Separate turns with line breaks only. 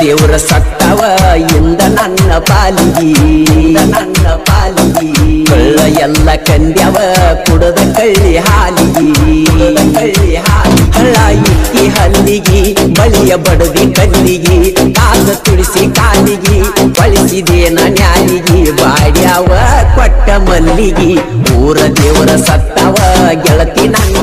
ದೇವ್ರ ದೇವರ ಸತ್ತವ ಇಂದ ನನ್ನ ಪಾಲಿಗಿ. ನನ್ನ ಪಾಲಿಗಿ. ಕಳ್ಳ ಎಲ್ಲ ಕಂದ್ಯವ ಕುಡದ ಕಳ್ಳಿ ಹಾಲಿಗಿ. ಕಳ್ಳಿ ಹಾಲಿ ಹಳ್ಳ ಇಕ್ಕಿ ಹಲ್ಲಿಗಿ, ಬಳಿಯ ಬಡದಿ ಕಲ್ಲಿಗಿ ಕಾಸ ತುಳಿಸಿ ಕಾಲಿಗಿ, ಬಳಸಿದೇನ ನ್ಯಾಲಿಗಿ, ಬಾಡ್ಯಾವ ಕೊಟ್ಟ ಮಲ್ಲಿಗಿ. ಊರ ದೇವರ ಸತ್ತವ ಗೆಳತಿ ನನ್ನ